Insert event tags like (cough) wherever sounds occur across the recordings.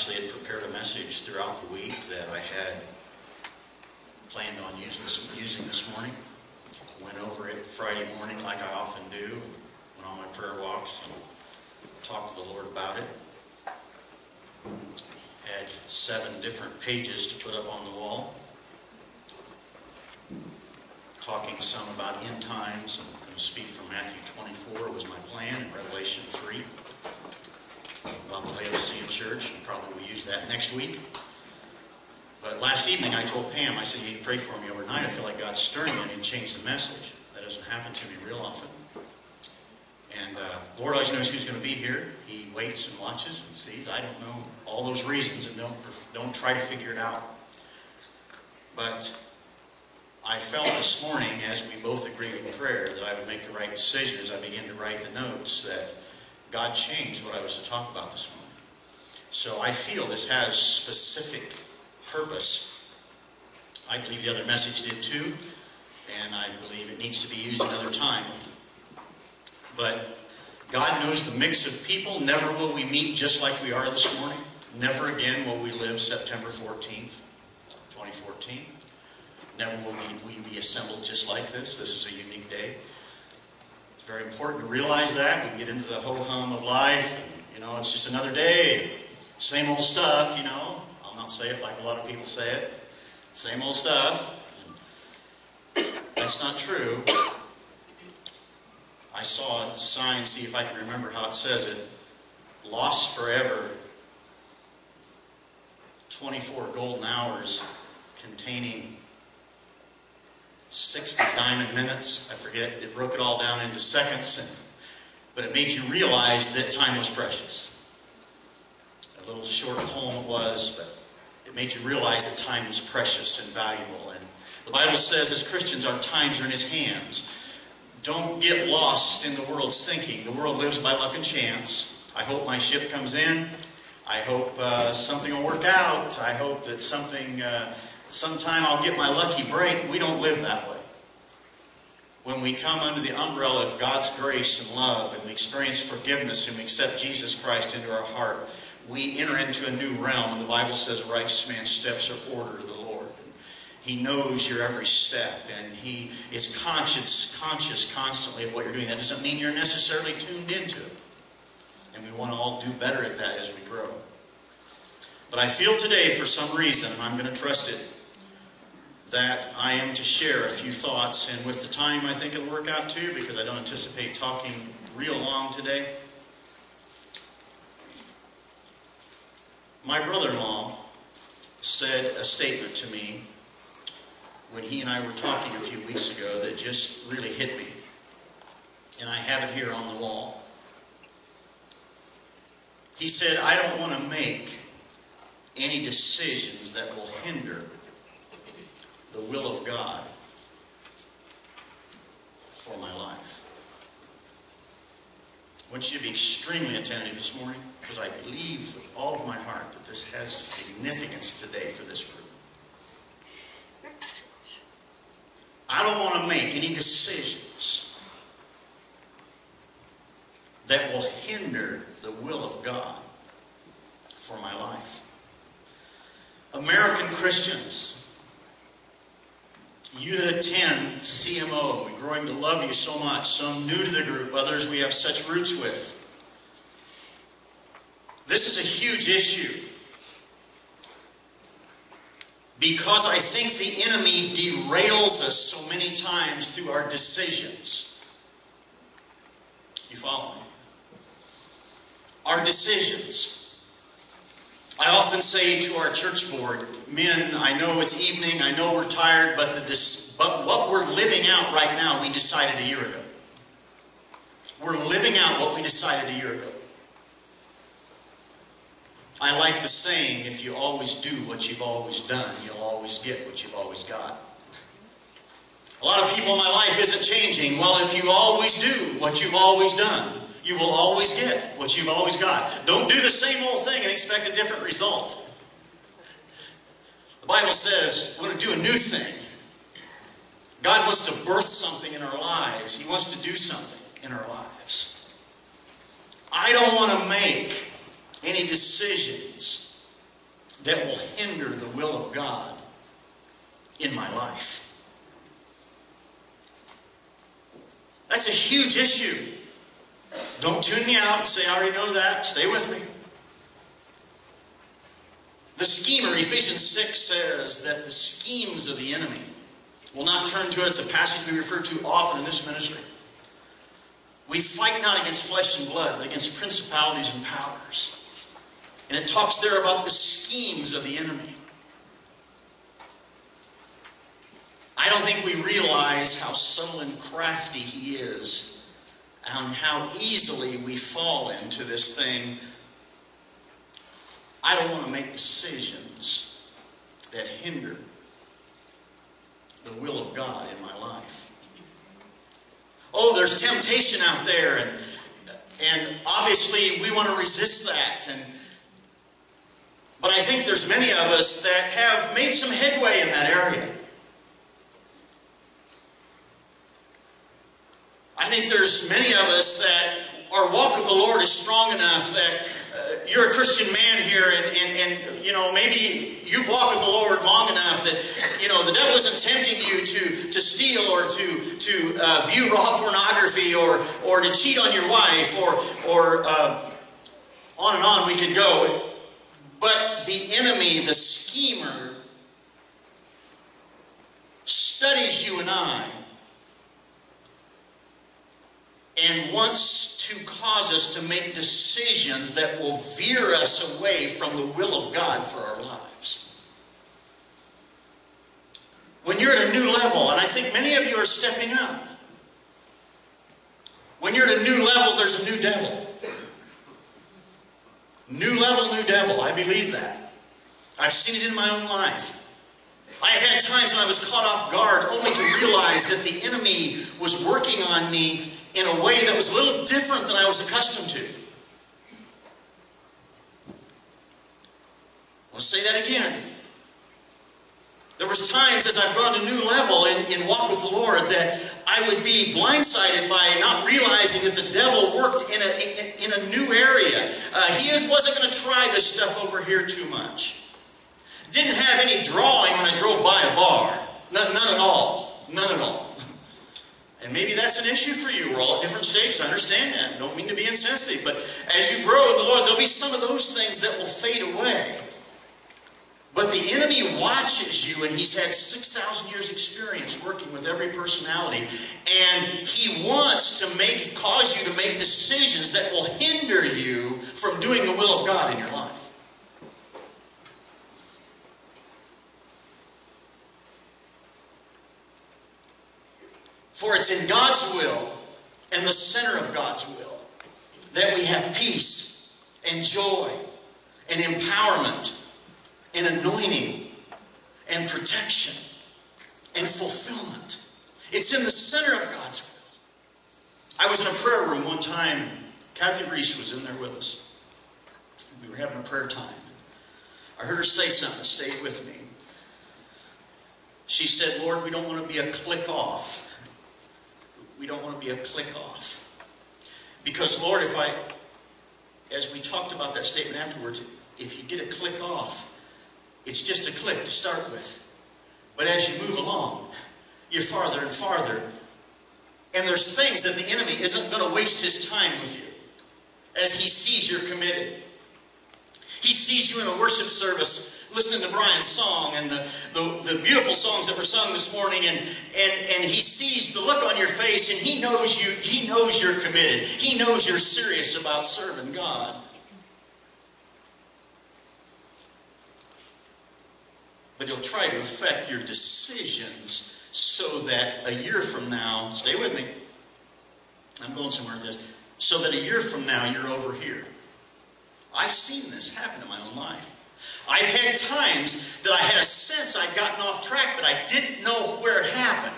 actually had prepared a message throughout the week that I had planned on use this, using this morning. Went over it Friday morning like I often do. Went on my prayer walks and talked to the Lord about it. Had seven different pages to put up on the wall. Talking some about end times and going to speak from Matthew 24 was my plan and Revelation 3 about the Laodicean church, and probably we'll use that next week. But last evening I told Pam, I said, you pray for me overnight. I feel like God's stirring me and changed the message. That doesn't happen to me real often. And uh, Lord always knows who's going to be here. He waits and watches and sees. I don't know all those reasons and don't, don't try to figure it out. But I felt this morning, as we both agreed in prayer, that I would make the right decision as I began to write the notes, that God changed what I was to talk about this morning. So I feel this has specific purpose. I believe the other message did too, and I believe it needs to be used another time. But God knows the mix of people. Never will we meet just like we are this morning. Never again will we live September 14th, 2014. Never will we, we be assembled just like this. This is a unique day. Very important to realize that. We can get into the ho-hum of life. And, you know, it's just another day. Same old stuff, you know. I'll not say it like a lot of people say it. Same old stuff. That's not true. I saw a sign, see if I can remember how it says it. Lost forever. 24 golden hours containing 60 diamond minutes. I forget. It broke it all down into seconds. But it made you realize that time was precious. A little short poem it was, but it made you realize that time was precious and valuable. And the Bible says as Christians, our times are in His hands. Don't get lost in the world's thinking. The world lives by luck and chance. I hope my ship comes in. I hope uh, something will work out. I hope that something, uh, sometime I'll get my lucky break. We don't live that way. When we come under the umbrella of God's grace and love, and we experience forgiveness, and we accept Jesus Christ into our heart, we enter into a new realm. And the Bible says a righteous man's steps are ordered of the Lord. He knows your every step, and he is conscious, conscious constantly of what you're doing. That doesn't mean you're necessarily tuned into it. And we want to all do better at that as we grow. But I feel today, for some reason, and I'm going to trust it, that I am to share a few thoughts. And with the time, I think it'll work out too, because I don't anticipate talking real long today. My brother-in-law said a statement to me when he and I were talking a few weeks ago that just really hit me. And I have it here on the wall. He said, I don't want to make any decisions that will hinder the will of God for my life. I want you to be extremely attentive this morning because I believe with all of my heart that this has significance today for this group. I don't want to make any decisions that will hinder the will of God for my life. American Christians, you that attend CMO, we're growing to love you so much. Some new to the group, others we have such roots with. This is a huge issue because I think the enemy derails us so many times through our decisions. You follow me? Our decisions. I often say to our church board, men, I know it's evening, I know we're tired, but, the, but what we're living out right now, we decided a year ago. We're living out what we decided a year ago. I like the saying, if you always do what you've always done, you'll always get what you've always got. A lot of people in my life isn't changing. Well, if you always do what you've always done, you will always get what you've always got. Don't do the same old thing and expect a different result. The Bible says we're going to do a new thing. God wants to birth something in our lives. He wants to do something in our lives. I don't want to make any decisions that will hinder the will of God in my life. That's a huge issue. Don't tune me out say, I already know that. Stay with me. The schemer, Ephesians 6 says that the schemes of the enemy will not turn to it. It's a passage we refer to often in this ministry. We fight not against flesh and blood, but against principalities and powers. And it talks there about the schemes of the enemy. I don't think we realize how subtle and crafty he is and how easily we fall into this thing. I don't want to make decisions that hinder the will of God in my life. Oh, there's temptation out there, and, and obviously we want to resist that. And, but I think there's many of us that have made some headway in that area. I think there's many of us that our walk with the Lord is strong enough that uh, you're a Christian man here, and, and, and you know maybe you've walked with the Lord long enough that you know the devil isn't tempting you to to steal or to to uh, view raw pornography or or to cheat on your wife or or uh, on and on we could go. But the enemy, the schemer, studies you and I and wants to cause us to make decisions that will veer us away from the will of God for our lives. When you're at a new level, and I think many of you are stepping up, when you're at a new level, there's a new devil. New level, new devil. I believe that. I've seen it in my own life. I have had times when I was caught off guard only to realize that the enemy was working on me in a way that was a little different than I was accustomed to. I'll say that again. There was times as I've gone to new level in, in walk with the Lord that I would be blindsided by not realizing that the devil worked in a, in, in a new area. Uh, he wasn't going to try this stuff over here too much. Didn't have any drawing when I drove by a bar. None, none at all. None at all. And maybe that's an issue for you. We're all at different stages. I understand that. Don't mean to be insensitive. But as you grow in the Lord, there'll be some of those things that will fade away. But the enemy watches you, and he's had 6,000 years experience working with every personality. And he wants to make, cause you to make decisions that will hinder you from doing the will of God in your life. For it's in God's will and the center of God's will that we have peace and joy and empowerment and anointing and protection and fulfillment. It's in the center of God's will. I was in a prayer room one time. Kathy Reese was in there with us. We were having a prayer time. I heard her say something, stayed with me. She said, Lord, we don't want to be a click off we don't want to be a click off. Because, Lord, if I, as we talked about that statement afterwards, if you get a click off, it's just a click to start with. But as you move along, you're farther and farther. And there's things that the enemy isn't going to waste his time with you as he sees you're committed. He sees you in a worship service listening to Bryan's song and the, the, the, beautiful songs that were sung this morning, and, and, and he sees the look on your face, and he knows you, he knows you're committed. He knows you're serious about serving God. But he'll try to affect your decisions so that a year from now, stay with me. I'm going somewhere with this. So that a year from now, you're over here. I've seen this happen in my own life. I've had times that I had a sense I'd gotten off track, but I didn't know where it happened.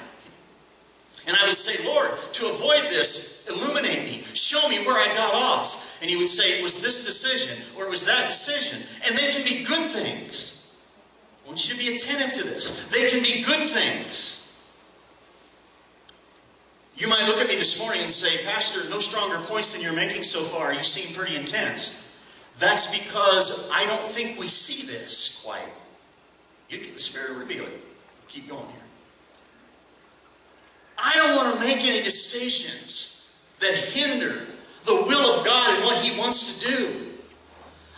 And I would say, Lord, to avoid this, illuminate me. Show me where I got off. And he would say, it was this decision, or it was that decision. And they can be good things. I want you to be attentive to this. They can be good things. You might look at me this morning and say, Pastor, no stronger points than you're making so far. You seem pretty intense. That's because I don't think we see this quite. You get the Spirit of revealing. Keep going here. I don't want to make any decisions that hinder the will of God and what He wants to do.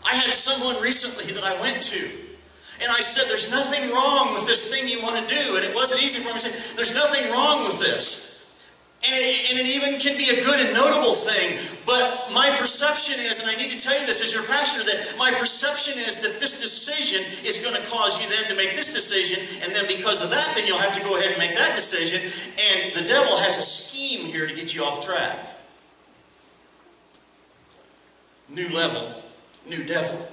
I had someone recently that I went to, and I said, There's nothing wrong with this thing you want to do. And it wasn't easy for me to say, There's nothing wrong with this. And it, and it, even can be a good and notable thing. But my perception is, and I need to tell you this as your pastor, that my perception is that this decision is going to cause you then to make this decision. And then because of that, then you'll have to go ahead and make that decision. And the devil has a scheme here to get you off track. New level, new devil.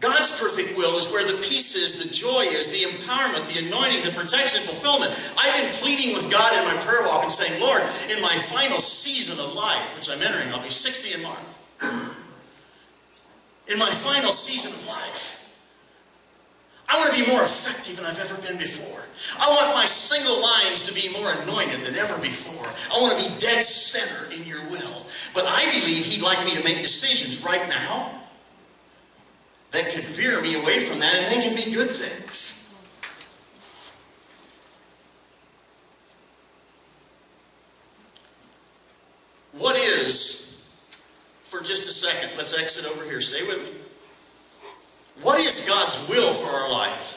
God's perfect will is where the peace is, the joy is, the empowerment, the anointing, the protection, fulfillment. I've been pleading with God in my prayer walk and saying, Lord, in my final season of life, which I'm entering, I'll be 60 in March. In my final season of life, I want to be more effective than I've ever been before. I want my single lines to be more anointed than ever before. I want to be dead center in your will. But I believe He'd like me to make decisions right now that could veer me away from that, and they can be good things. What is, for just a second, let's exit over here, stay with me. What is God's will for our life?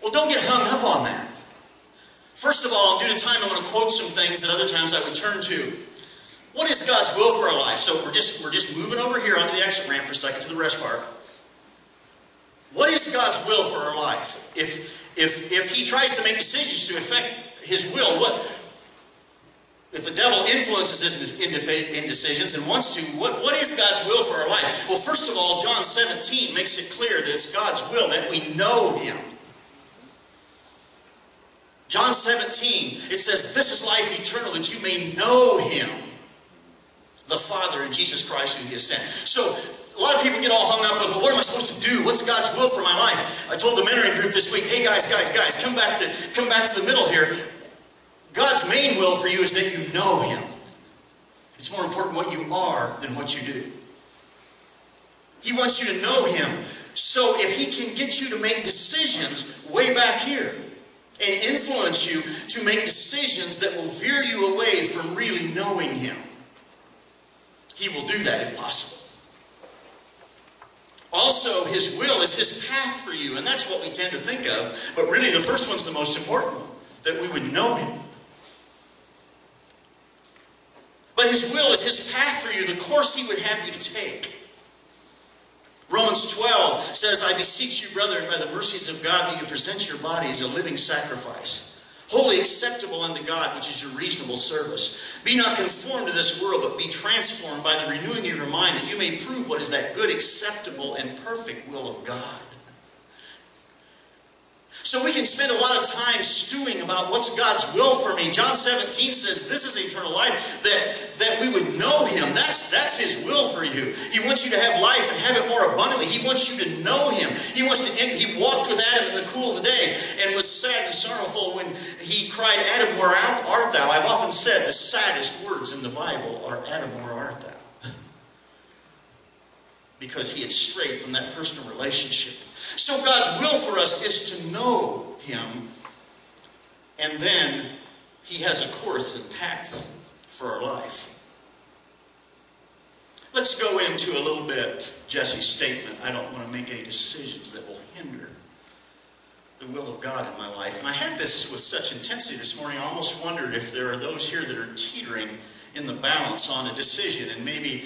Well, don't get hung up on that. First of all, due to time, I'm going to quote some things that other times I would turn to. What is God's will for our life? So we're just we're just moving over here onto the exit ramp for a second to the rest part. What is God's will for our life? If if if He tries to make decisions to affect His will, what if the devil influences his in decisions and wants to, what, what is God's will for our life? Well, first of all, John 17 makes it clear that it's God's will that we know Him. John 17, it says, This is life eternal, that you may know Him the Father and Jesus Christ who He has sent. So a lot of people get all hung up with, well, what am I supposed to do? What's God's will for my life? I told the mentoring group this week, hey guys, guys, guys, come back to come back to the middle here. God's main will for you is that you know Him. It's more important what you are than what you do. He wants you to know Him. So if He can get you to make decisions way back here and influence you to make decisions that will veer you away from really knowing Him, he will do that if possible. Also, His will is His path for you, and that's what we tend to think of. But really, the first one's the most important one that we would know Him. But His will is His path for you, the course He would have you to take. Romans 12 says, I beseech you, brethren, by the mercies of God, that you present your bodies a living sacrifice wholly acceptable unto God, which is your reasonable service. Be not conformed to this world, but be transformed by the renewing of your mind, that you may prove what is that good, acceptable, and perfect will of God. So we can spend a lot of time stewing about what's God's will for me. John 17 says this is eternal life, that, that we would know Him. That's, that's His will for you. He wants you to have life and have it more abundantly. He wants you to know Him. He wants to, He walked with Adam in the cool of the day and was sad and sorrowful when he cried, Adam, where art thou? I've often said the saddest words in the Bible are, Adam, where art thou? (laughs) because he had strayed from that personal relationship. So God's will for us is to know him, and then he has a course and path for our life. Let's go into a little bit Jesse's statement. I don't want to make any decisions that will hinder the will of God in my life. And I had this with such intensity this morning, I almost wondered if there are those here that are teetering in the balance on a decision, and maybe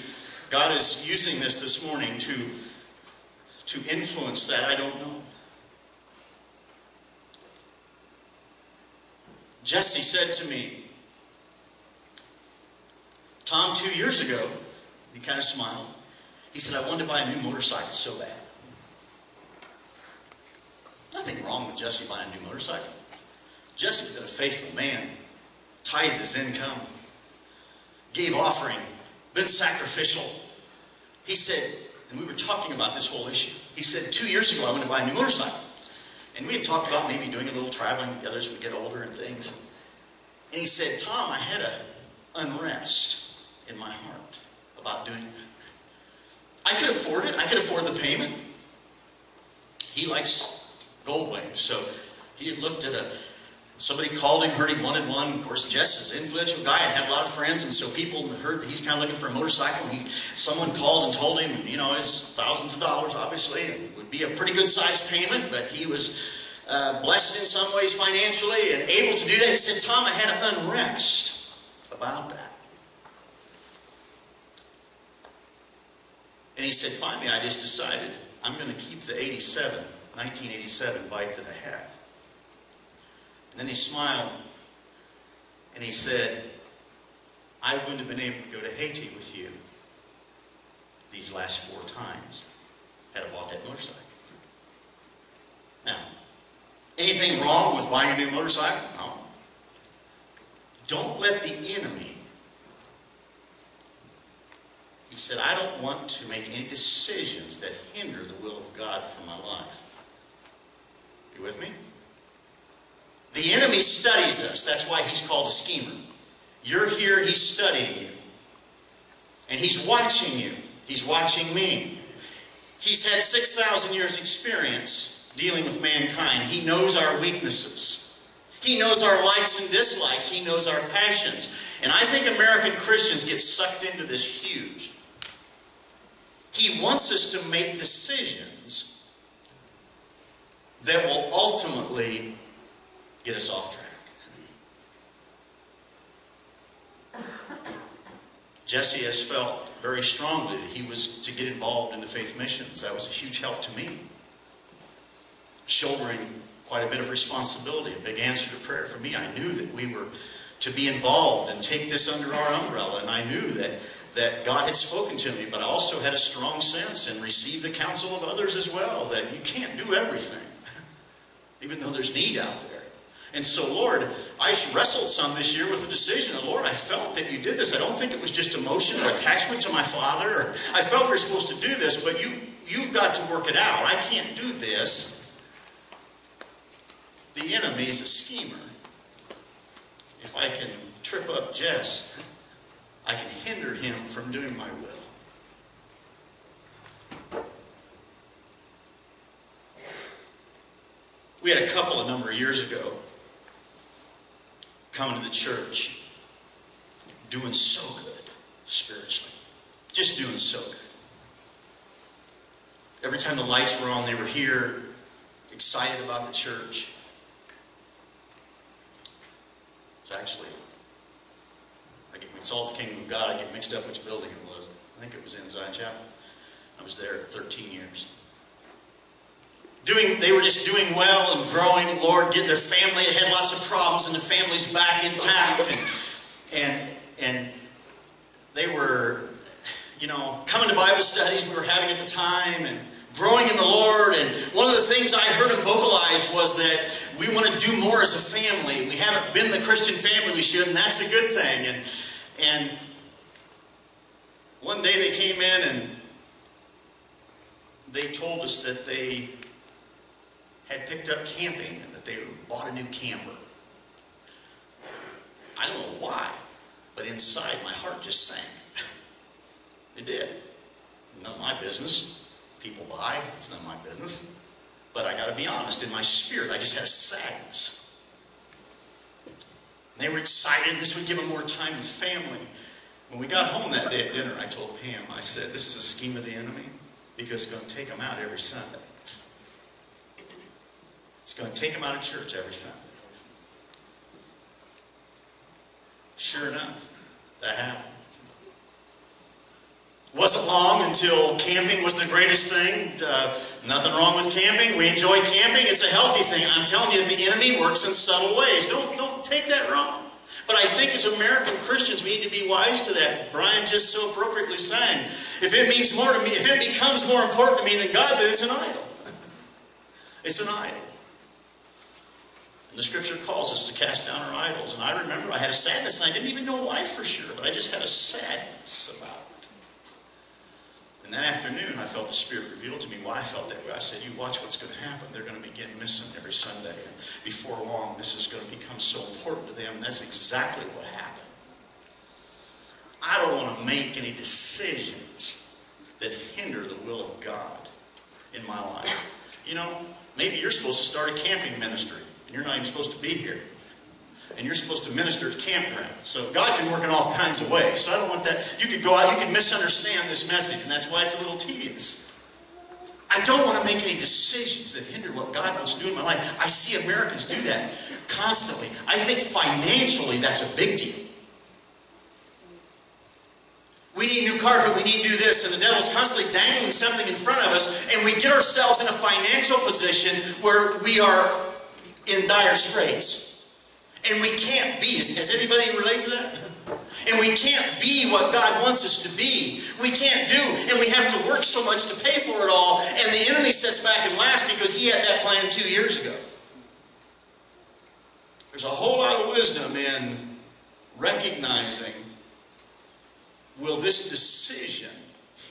God is using this this morning to, to influence that. I don't know. Jesse said to me, Tom, two years ago, he kind of smiled. He said, I wanted to buy a new motorcycle so bad. Nothing wrong with Jesse buying a new motorcycle. Jesse's been a faithful man, tithed his income, gave offering, been sacrificial. He said, and we were talking about this whole issue. He said, two years ago I went to buy a new motorcycle. And we had talked about maybe doing a little traveling together as we get older and things. And he said, Tom, I had an unrest in my heart about doing that. I could afford it. I could afford the payment. He likes so he had looked at a Somebody called him, heard he wanted one. Of course, Jess is an influential guy and had a lot of friends, and so people heard that he's kind of looking for a motorcycle. He, someone called and told him, you know, it's thousands of dollars, obviously. It would be a pretty good sized payment, but he was uh, blessed in some ways financially and able to do that. He said, Tom, I had an unrest about that. And he said, finally, I just decided I'm going to keep the 87, 1987 bike that I have. And then he smiled and he said, I wouldn't have been able to go to Haiti with you these last four times had I bought that motorcycle. Now, anything wrong with buying a new motorcycle? No. Don't let the enemy. He said, I don't want to make any decisions that hinder the will of God for my life. You with me? The enemy studies us. That's why he's called a schemer. You're here, he's studying you. And he's watching you. He's watching me. He's had 6,000 years experience dealing with mankind. He knows our weaknesses. He knows our likes and dislikes. He knows our passions. And I think American Christians get sucked into this huge. He wants us to make decisions that will ultimately get us off track. Jesse has felt very strongly that he was to get involved in the faith missions. That was a huge help to me. Shouldering quite a bit of responsibility, a big answer to prayer for me. I knew that we were to be involved and take this under our umbrella, and I knew that, that God had spoken to me, but I also had a strong sense and received the counsel of others as well that you can't do everything, even though there's need out there. And so, Lord, I wrestled some this year with a decision. And Lord, I felt that you did this. I don't think it was just emotion or attachment to my father. Or I felt we were supposed to do this, but you, you've got to work it out. I can't do this. The enemy is a schemer. If I can trip up Jess, I can hinder him from doing my will. We had a couple a number of years ago coming to the church, doing so good spiritually. Just doing so good. Every time the lights were on, they were here, excited about the church. It's actually, I get, it's all the kingdom of God. I get mixed up which building it was. I think it was in Zion Chapel. I was there 13 years doing, they were just doing well and growing. Lord, get their family had lots of problems, and the family's back intact, and and and they were, you know, coming to Bible studies we were having at the time, and growing in the Lord. And one of the things I heard them vocalize was that we want to do more as a family. We haven't been the Christian family we should, and that's a good thing. And and one day they came in and they told us that they had picked up camping and that they bought a new camper. I don't know why, but inside my heart just sank. (laughs) it did. Not my business. People buy, it's of my business. But I got to be honest, in my spirit, I just had a sadness. They were excited. This would give them more time with family. When we got home that day at dinner, I told Pam, I said, this is a scheme of the enemy because it's going to take them out every Sunday. He's going to take them out of church every Sunday. Sure enough, that happened. Wasn't long until camping was the greatest thing. Uh, nothing wrong with camping. We enjoy camping. It's a healthy thing. I'm telling you, the enemy works in subtle ways. Don't, don't take that wrong. But I think as American Christians, we need to be wise to that. Bryan just so appropriately sang, if it means more to me, if it becomes more important to me than God, then it's an idol. (laughs) it's an idol. And the scripture calls us to cast down our idols. And I remember I had a sadness, and I didn't even know why for sure, but I just had a sadness about it. And that afternoon, I felt the Spirit reveal to me why I felt that way. I said, You watch what's going to happen. They're going to begin missing every Sunday. And before long, this is going to become so important to them. And that's exactly what happened. I don't want to make any decisions that hinder the will of God in my life. You know, maybe you're supposed to start a camping ministry, and you're not even supposed to be here. And you're supposed to minister at campground. So God can work in all kinds of ways. So I don't want that. You could go out, you could misunderstand this message, and that's why it's a little tedious. I don't want to make any decisions that hinder what God wants to do in my life. I see Americans do that constantly. I think financially that's a big deal. We need new carpet, we need to do this, and the devil's constantly dangling something in front of us, and we get ourselves in a financial position where we are in dire straits. And we can't be. Has anybody relate to that? And we can't be what God wants us to be. We can't do. And we have to work so much to pay for it all. And the enemy sits back and laughs because he had that plan two years ago. There's a whole lot of wisdom in recognizing will this decision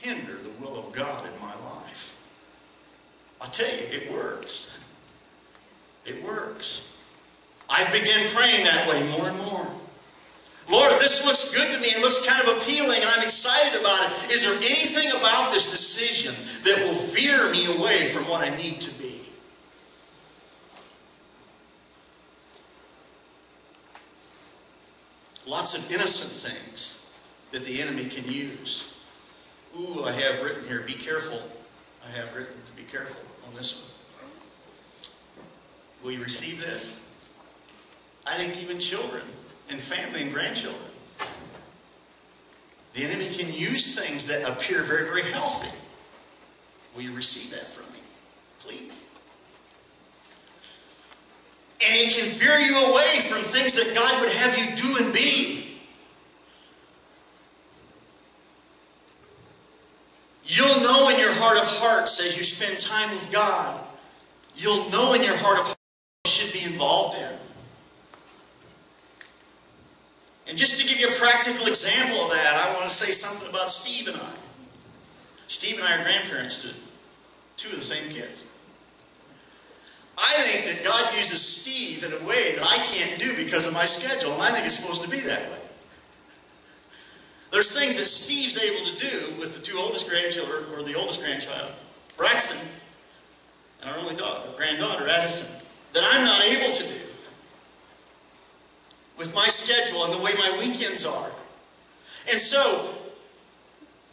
hinder the will of God in my life? I'll tell you, it works. It works. I've begun praying that way more and more. Lord, this looks good to me. It looks kind of appealing, and I'm excited about it. Is there anything about this decision that will veer me away from what I need to be? Lots of innocent things that the enemy can use. Ooh, I have written here, be careful. I have written to be careful on this one. Will you receive this? I think even children and family and grandchildren. The enemy can use things that appear very, very healthy. Will you receive that from me? Please. And he can veer you away from things that God would have you do and be. You'll know in your heart of hearts as you spend time with God, you'll know in your heart of hearts should be involved in. And just to give you a practical example of that, I want to say something about Steve and I. Steve and I are grandparents to two of the same kids. I think that God uses Steve in a way that I can't do because of my schedule, and I think it's supposed to be that way. There's things that Steve's able to do with the two oldest grandchildren, or the oldest grandchild, Braxton, and our only daughter, granddaughter, Addison, that I'm not able to do with my schedule and the way my weekends are. And so,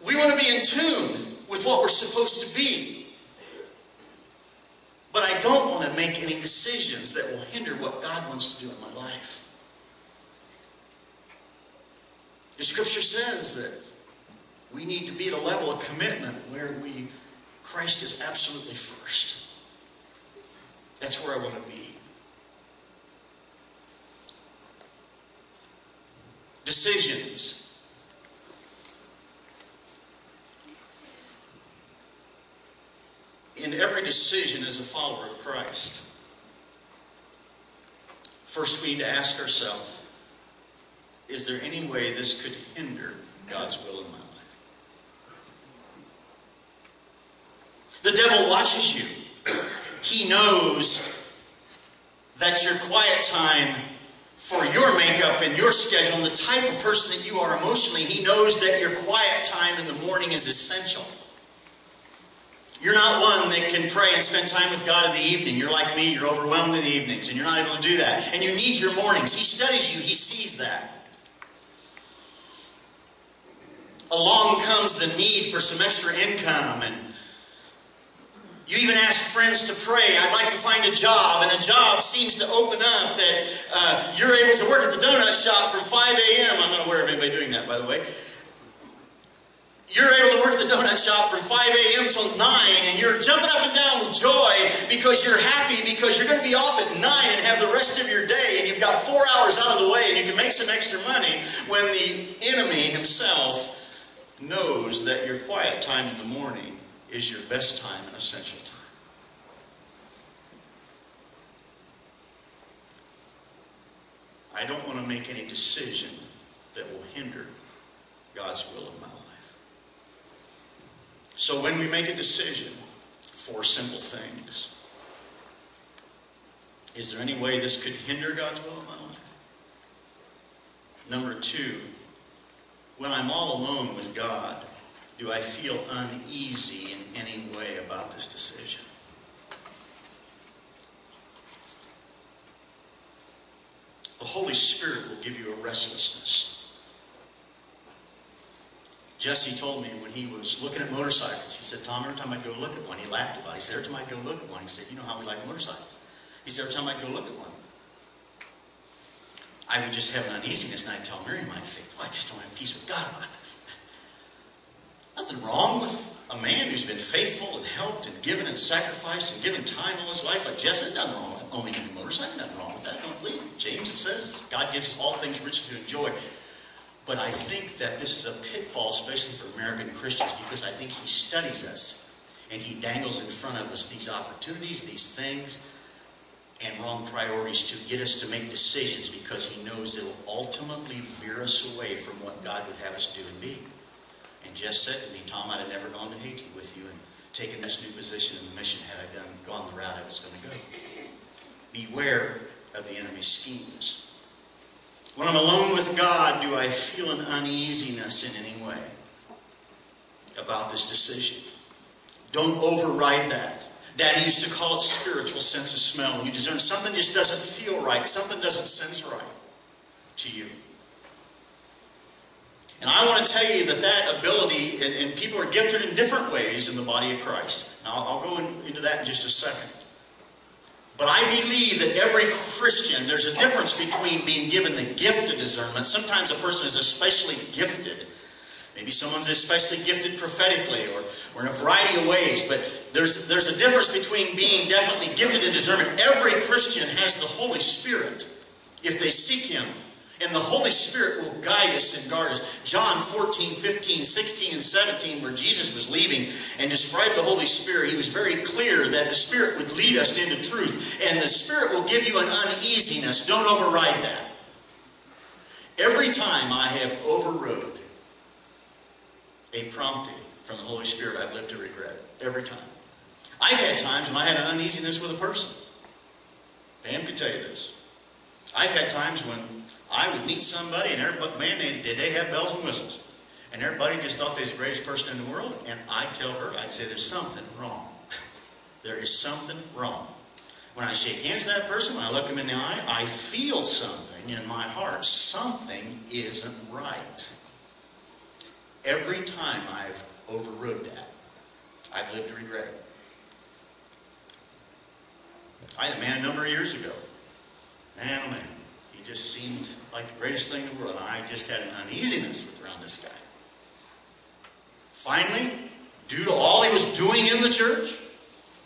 we want to be in tune with what we're supposed to be. But I don't want to make any decisions that will hinder what God wants to do in my life. The scripture says that we need to be at a level of commitment where we Christ is absolutely first. That's where I want to be. decisions. In every decision as a follower of Christ, first we need to ask ourselves, is there any way this could hinder God's will in my life? The devil watches you. He knows that your quiet time for your makeup and your schedule and the type of person that you are emotionally, He knows that your quiet time in the morning is essential. You're not one that can pray and spend time with God in the evening. You're like me, you're overwhelmed in the evenings, and you're not able to do that. And you need your mornings. He studies you, He sees that. Along comes the need for some extra income and you even ask friends to pray. I'd like to find a job, and a job seems to open up that uh, you're able to work at the donut shop from 5 a.m. I'm not aware of anybody doing that, by the way. You're able to work at the donut shop from 5 a.m. till 9, and you're jumping up and down with joy because you're happy because you're going to be off at 9 and have the rest of your day, and you've got four hours out of the way, and you can make some extra money when the enemy himself knows that your quiet time in the morning is your best time and essential time. I don't want to make any decision that will hinder God's will in my life. So when we make a decision, four simple things. Is there any way this could hinder God's will in my life? Number two, when I'm all alone with God, do I feel uneasy in any way about this decision? The Holy Spirit will give you a restlessness. Jesse told me when he was looking at motorcycles, he said, Tom, every time I go look at one, he laughed about it. He said, every time I go look at one, he said, you know how we like motorcycles. He said, every time I go look at one, I would just have an uneasiness, and I'd tell Miriam, I'd say, well, I just don't have peace with God about this. Nothing wrong with a man who's been faithful and helped and given and sacrificed and given time all his life like Jesse. Nothing wrong with owning a motorcycle. Nothing wrong with that. Don't believe. James, it says, God gives us all things richly to enjoy. But I think that this is a pitfall, especially for American Christians, because I think he studies us and he dangles in front of us these opportunities, these things, and wrong priorities to get us to make decisions because he knows it'll ultimately veer us away from what God would have us do and be. And Jess said to me, Tom, I'd have never gone to Haiti with you and taken this new position in the mission had I done gone the route I was going to go. Beware of the enemy's schemes. When I'm alone with God, do I feel an uneasiness in any way about this decision? Don't override that. Daddy used to call it spiritual sense of smell. When you discern something just doesn't feel right, something doesn't sense right to you. And I want to tell you that that ability, and, and people are gifted in different ways in the body of Christ. Now, I'll, go in, into that in just a second. But I believe that every Christian, there's a difference between being given the gift of discernment. Sometimes a person is especially gifted Maybe someone's especially gifted prophetically or, or in a variety of ways, but there's, there's a difference between being definitely gifted in discernment. Every Christian has the Holy Spirit if they seek Him. And the Holy Spirit will guide us and guard us. John 14, 15, 16, and 17, where Jesus was leaving and described the Holy Spirit, he was very clear that the Spirit would lead us into truth. And the Spirit will give you an uneasiness. Don't override that. Every time I have overrode a prompting from the Holy Spirit, I've lived to regret it. Every time. I've had times when I had an uneasiness with a person. Pam could tell you this. I've had times when I would meet somebody and everybody, man, they, did they have bells and whistles? And everybody just thought they was the greatest person in the world. And I'd tell her, I'd say, there's something wrong. (laughs) there is something wrong. When I shake hands with that person, when I look them in the eye, I feel something in my heart. Something isn't right. Every time I've overrode that, I've lived to regret it. I had a man a number of years ago. Man, oh man, just seemed like the greatest thing in the world. And I just had an uneasiness with around this guy. Finally, due to all he was doing in the church,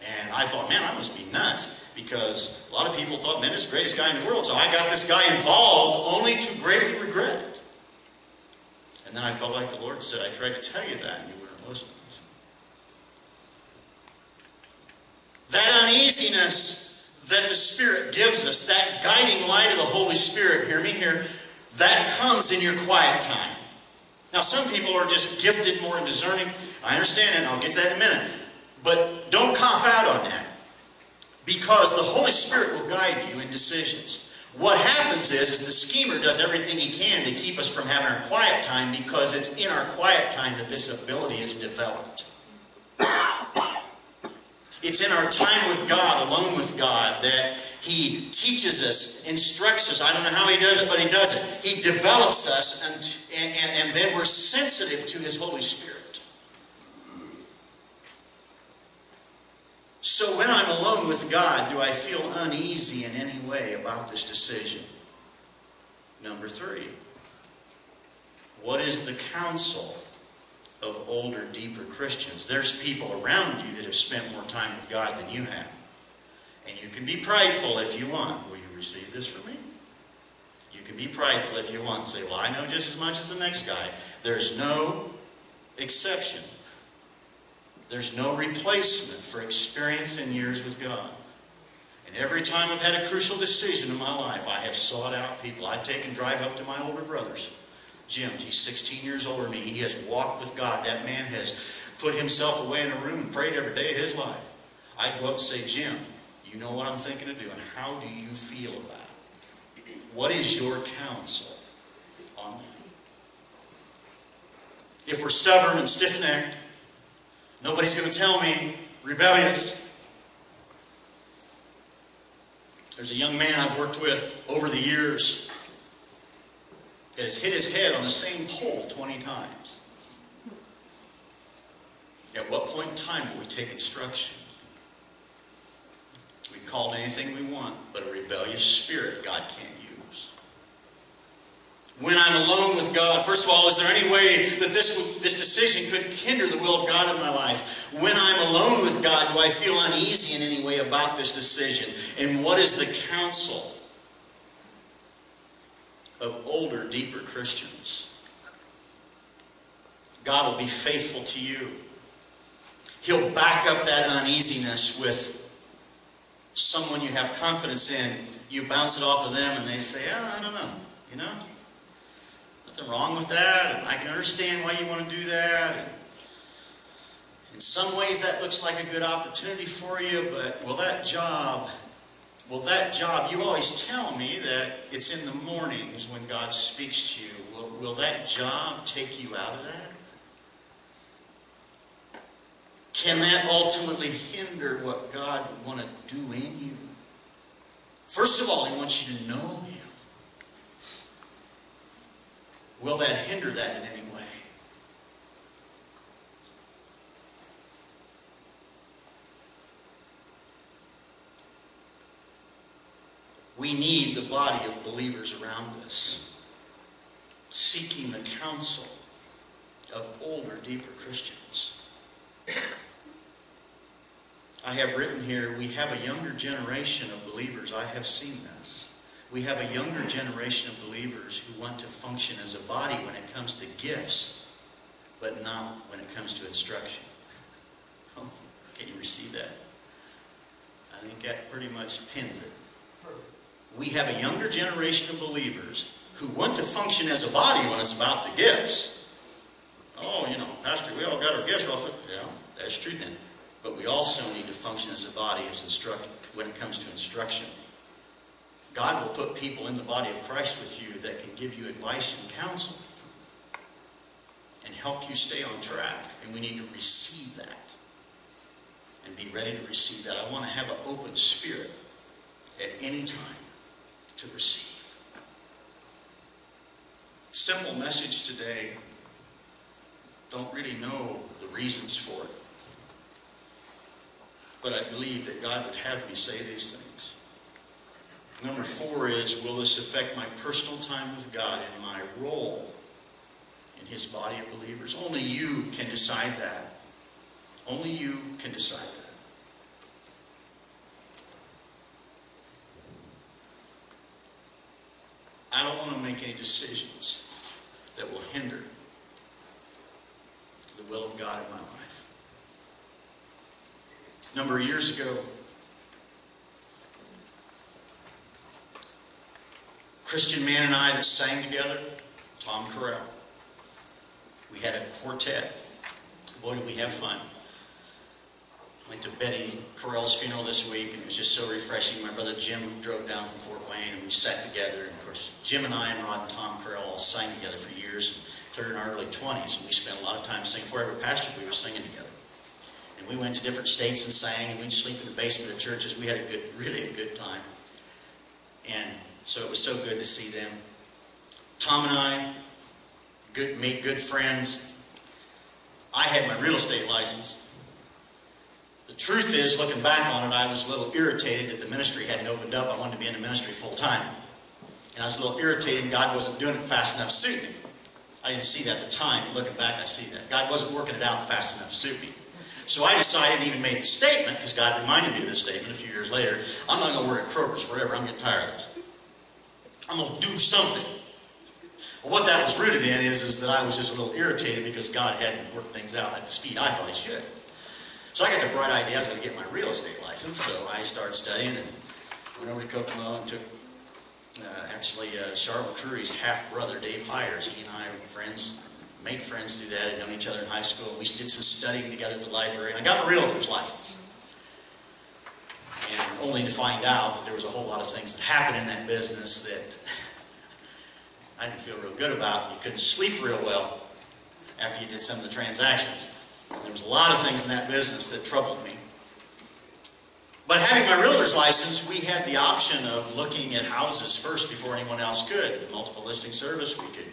and I thought, man, I must be nuts because a lot of people thought, man, is the greatest guy in the world. So I got this guy involved only to greatly regret it. And then I felt like the Lord said, I tried to tell you that, and you weren't listening. That uneasiness that the Spirit gives us, that guiding light of the Holy Spirit, hear me here, that comes in your quiet time. Now, some people are just gifted more in discerning. I understand it, and I'll get to that in a minute. But don't cop out on that. Because the Holy Spirit will guide you in decisions. What happens is, is the schemer does everything he can to keep us from having our quiet time because it's in our quiet time that this ability is developed. It's in our time with God, alone with God, that He teaches us, instructs us. I don't know how He does it, but He does it. He develops us, and, and, and then we're sensitive to His Holy Spirit. So when I'm alone with God, do I feel uneasy in any way about this decision? Number three, what is the counsel of older, deeper Christians? There's people around you that have spent more time with God than you have. And you can be prideful if you want. Will you receive this from me? You can be prideful if you want. and Say, well, I know just as much as the next guy. There's no exception there's no replacement for experience and years with God. And every time I've had a crucial decision in my life, I have sought out people. I'd take and drive up to my older brothers. Jim, he's 16 years older than me. He has walked with God. That man has put himself away in a room and prayed every day of his life. I'd go up and say, Jim, you know what I'm thinking of doing. How do you feel about it? What is your counsel on that? if we're stubborn and stiff-necked, nobody's going to tell me, rebellious. There's a young man I've worked with over the years that has hit his head on the same pole 20 times. At what point in time will we take instruction? We call it anything we want, but a rebellious spirit God can't use. When I'm alone with God, first of all, is there any way that this, this decision could hinder the will of God in my life? When I'm alone with God, do I feel uneasy in any way about this decision? And what is the counsel of older, deeper Christians? God will be faithful to you. He'll back up that uneasiness with someone you have confidence in. You bounce it off of them and they say, oh, I don't know, you know? Nothing wrong with that. I can understand why you want to do that. In some ways that looks like a good opportunity for you, but will that job, will that job, you always tell me that it's in the mornings when God speaks to you. Will, will that job take you out of that? Can that ultimately hinder what God want to do in you? First of all, He wants you to know Him. Will that hinder that in any way? We need the body of believers around us, seeking the counsel of older, deeper Christians. I have written here, we have a younger generation of believers. I have seen this. We have a younger generation of believers who want to function as a body when it comes to gifts, but not when it comes to instruction. (laughs) Can you receive that? I think that pretty much pins it. We have a younger generation of believers who want to function as a body when it's about the gifts. Oh, you know, Pastor, we all got our gifts. Yeah, that's true then. But we also need to function as a body as instruct when it comes to instruction. God will put people in the body of Christ with you that can give you advice and counsel and help you stay on track. And we need to receive that and be ready to receive that. I want to have an open spirit at any time to receive. Simple message today. Don't really know the reasons for it. But I believe that God would have me say these things. Number four is, will this affect my personal time with God and my role in his body of believers? Only you can decide that. Only you can decide that. I don't want to make any decisions that will hinder the will of God in my life a number of years ago. Christian man and I that sang together, Tom Correll. We had a quartet. Boy, did we have fun. Went to Betty Correll's funeral this week, and it was just so refreshing. My brother Jim drove down from Fort Wayne, and we sat together. And of course, Jim and I and Rod and Tom Correll all sang together for years, clear in our early 20s, and we spent a lot of time singing. Before I ever pastored, we were singing together. And we went to different states and sang, and we'd sleep in the basement of churches. We had a good, really a good time. And so it was so good to see them. Tom and I good, made good friends. I had my real estate license. The truth is, looking back on it, I was a little irritated that the ministry hadn't opened up. I wanted to be in the ministry full time. And I was a little irritated God wasn't doing it fast enough to suit me. I didn't see that at the time. Looking back, I see that. God wasn't working it out fast enough me. So I decided, even made the statement, because God reminded me of this statement a few years later, I'm not going to work at Kroger's forever. I'm getting tired of this. I'm going to do something. Well, what that was rooted in is, is that I was just a little irritated because God hadn't worked things out at the speed I thought he should. So I got the bright idea I was going to get my real estate license. So I started studying and went over to Kokomo and took uh, actually uh, Charlotte Curry's half brother, Dave Hires. He and I were friends made friends through that, had known each other in high school. We did some studying together at the library, and I got my realtor's license. And only to find out that there was a whole lot of things that happened in that business that (laughs) I didn't feel real good about. You couldn't sleep real well. after you did some of the transactions. There was a lot of things in that business that troubled me. But having my realtor's license, we had the option of looking at houses first before anyone else could. Multiple listing service, we could,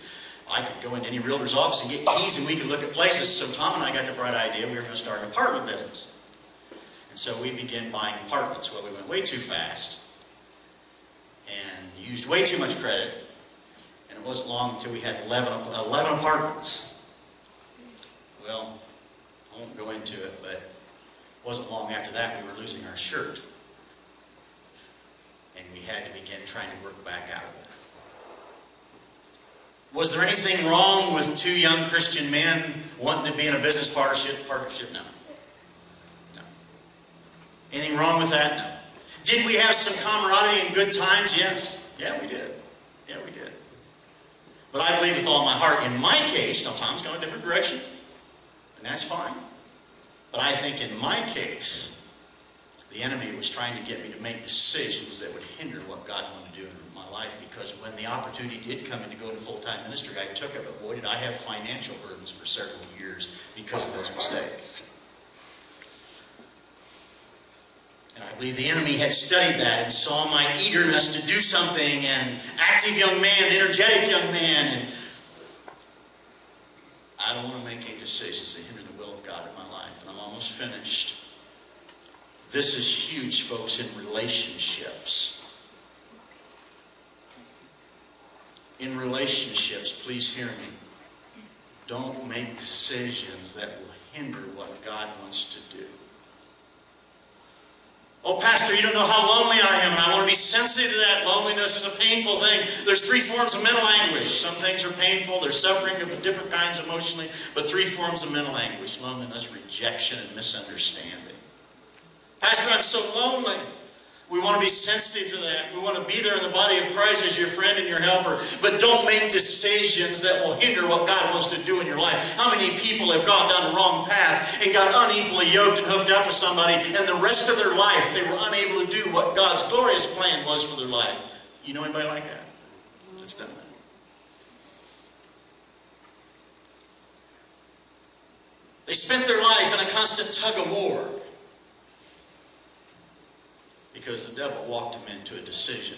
I could go into any realtor's office and get keys and we could look at places. So Tom and I got the bright idea we were going to start an apartment business. And so we began buying apartments. Well, we went way too fast and used way too much credit. And it wasn't long until we had 11, 11 apartments. Well, Won't go into it, but it wasn't long after that we were losing our shirt. And we had to begin trying to work back out of that. Was there anything wrong with two young Christian men wanting to be in a business partnership? Partnership? No. No. Anything wrong with that? No. Did we have some camaraderie and good times? Yes. Yeah, we did. Yeah, we did. But I believe with all my heart, in my case, now Tom's going a different direction, and that's fine. But I think in my case, the enemy was trying to get me to make decisions that would hinder what God wanted to do in my life because when the opportunity did come in to go into full-time ministry, I took it, but boy, did I have financial burdens for several years because of those mistakes. And I believe the enemy had studied that and saw my eagerness to do something and active young man, energetic young man. And I don't want to make any decisions that hinder the will of God in my life. And I'm almost finished. This is huge, folks, in relationships. In relationships, please hear me. Don't make decisions that will hinder what God wants to do. Oh, Pastor, you don't know how lonely I am, and I want to be sensitive to that. Loneliness is a painful thing. There's three forms of mental anguish. Some things are painful, they're suffering of different kinds emotionally, but three forms of mental anguish loneliness, rejection, and misunderstanding. Pastor, I'm so lonely. We want to be sensitive to that. We want to be there in the body of Christ as your friend and your helper. But don't make decisions that will hinder what God wants to do in your life. How many people have gone down the wrong path and got unequally yoked and hooked up with somebody, and the rest of their life they were unable to do what God's glorious plan was for their life? You know anybody like that? That's done that. They spent their life in a constant tug of war because the devil walked him into a decision.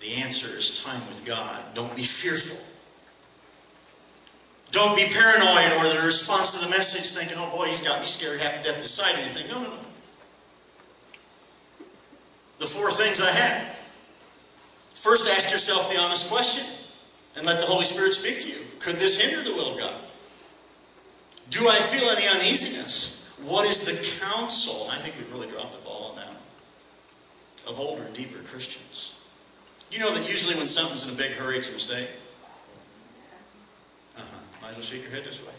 The answer is time with God. Don't be fearful. Don't be paranoid or the response to the message thinking, oh boy, he's got me scared half to death decide anything. No, no, no. The four things I had. First, ask yourself the honest question and let the Holy Spirit speak to you. Could this hinder the will of God? Do I feel any uneasiness? What is the counsel? And I think we really dropped the ball on that of older and deeper Christians. You know that usually when something's in a big hurry, it's a mistake? Uh-huh. Might as well shake your head this way.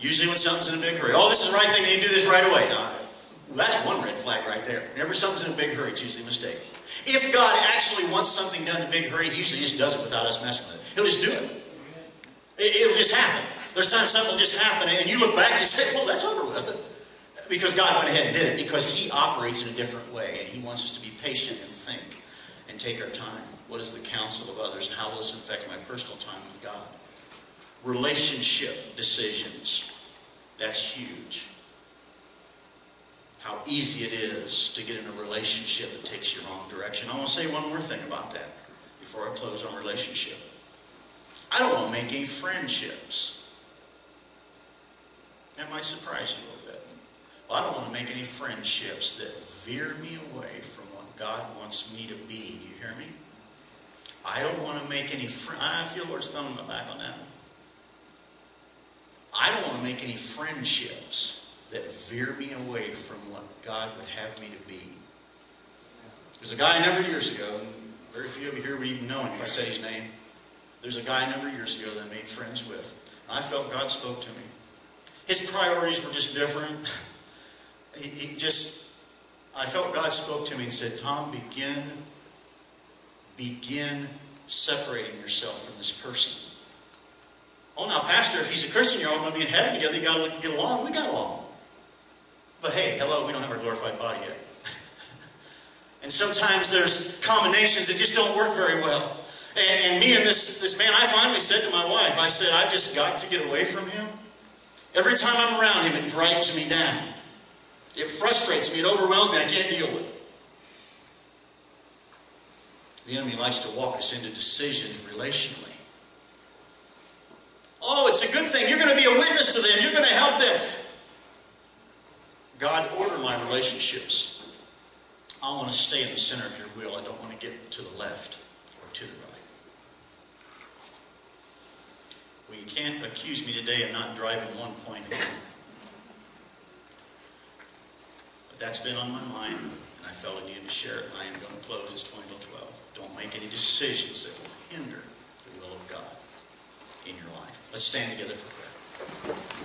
Usually when something's in a big hurry, oh, this is the right thing, you do this right away. Now, that's one red flag right there. Whenever something's in a big hurry, it's usually a mistake. If God actually wants something done in a big hurry, he usually just does it without us messing with it. He'll just do it. It'll just happen. There's times something will just happen, and you look back and you say, well, that's over with. Because God went ahead and did it, because He operates in a different way, and He wants us to be patient and think and take our time. What is the counsel of others, how will this affect my personal time with God? Relationship decisions. That's huge. How easy it is to get in a relationship that takes you wrong direction. I want to say one more thing about that before I close on relationship. I don't want to make any friendships that might surprise you a little bit. Well, I don't want to make any friendships that veer me away from what God wants me to be. You hear me? I don't want to make any friends. I feel Lord's thumb in my back on that one. I don't want to make any friendships that veer me away from what God would have me to be. There's a guy a number of years ago, very few of you here would even know him if I say his name. There's a guy a number of years ago that I made friends with. I felt God spoke to me. His priorities were just different. He, he just, I felt God spoke to me and said, Tom, begin, begin separating yourself from this person. Oh, now, Pastor, if he's a Christian, you're all going to be in heaven together. you got to get along. We got along. But hey, hello, we don't have our glorified body yet. (laughs) and sometimes there's combinations that just don't work very well. And, and me and this, this man, I finally said to my wife, I said, I've just got to get away from him. Every time I'm around him, it drags me down. It frustrates me, it overwhelms me, I can't deal with it. The enemy likes to walk us into decisions relationally. Oh, it's a good thing. You're going to be a witness to them. You're going to help them. God, order my relationships. I want to stay in the center of your will. I don't want to get to the left or to the right. Well, you can't accuse me today of not driving one point home. But that's been on my mind, and I felt I needed to share it. I am going to close. It's 20 to 12. Don't make any decisions that will hinder the will of God in your life. Let's stand together for prayer.